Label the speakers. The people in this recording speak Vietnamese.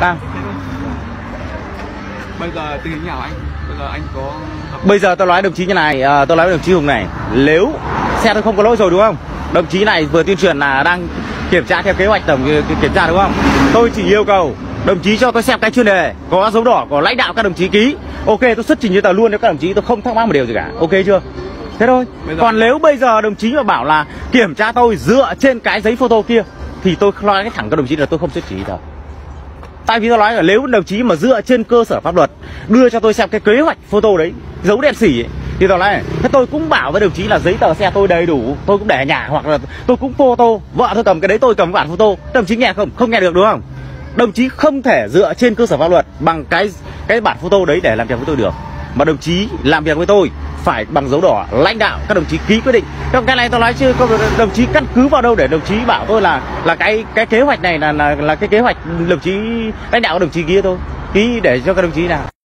Speaker 1: à,
Speaker 2: bây giờ tình hình nào anh? Bây giờ anh có
Speaker 1: bây giờ tôi nói đồng chí như này à, tôi nói với đồng chí hùng này nếu xe tôi không có lỗi rồi đúng không? Đồng chí này vừa tuyên truyền là đang kiểm tra theo kế hoạch tổng kiểm tra đúng không? Tôi chỉ yêu cầu đồng chí cho tôi xem cái chuyên đề có dấu đỏ có lãnh đạo các đồng chí ký. Ok tôi xuất trình giấy tờ luôn cho các đồng chí tôi không thắc mắc một điều gì cả. Ok chưa? Thế thôi.
Speaker 2: Bây giờ-
Speaker 1: còn nếu bây giờ đồng chí mà bảo là kiểm tra tôi dựa trên cái giấy photo kia thì tôi nói cái thẳng các đồng chí là tôi không xuất chỉ đâu tại vì tôi nói là nếu đồng chí mà dựa trên cơ sở pháp luật đưa cho tôi xem cái kế hoạch photo đấy dấu đen xỉ ấy, thì tôi nói này, thế tôi cũng bảo với đồng chí là giấy tờ xe tôi đầy đủ tôi cũng để ở nhà hoặc là tôi cũng photo vợ tôi cầm cái đấy tôi cầm bản photo. Đồng chí nghe không? Không nghe được đúng không? Đồng chí không thể dựa trên cơ sở pháp luật bằng cái cái bản photo đấy để làm việc với tôi được. Mà đồng chí làm việc với tôi phải bằng dấu đỏ. Lãnh đạo, các đồng chí ký quyết định. Trong cái này tôi nói chứ đồng chí căn cứ vào đâu để đồng chí bảo tôi là là cái cái kế hoạch này là là là cái kế hoạch đồng chí, lãnh đạo đồng chí kia thôi. Ký để cho các đồng chí nào.